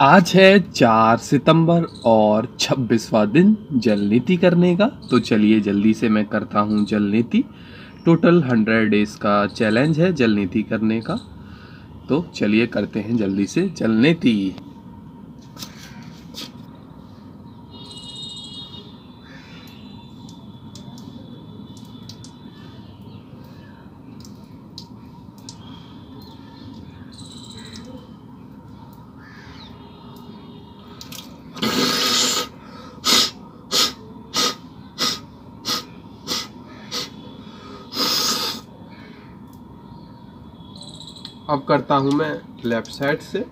आज है चार सितंबर और छब्बीसवा दिन जल नीति करने का। तो चलिए जल्दी से मैं करता हूँ जल नीति। टोटल हंड्रेड डेज़ का चैलेंज है जल नीति करने का। तो चलिए करते हैं जल्दी से जल नीति। अब करता हूँ मैं लेफ़्ट साइड से।